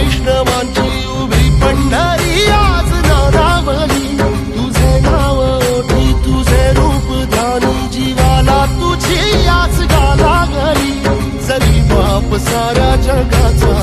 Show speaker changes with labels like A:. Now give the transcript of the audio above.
A: वैष्णवांची उभी पंढरी आज नावली तुझे नाव ओठी तुझे रूप धानी जीवाला तुझी आज गाला घरी जरी बाप सारा जगाचा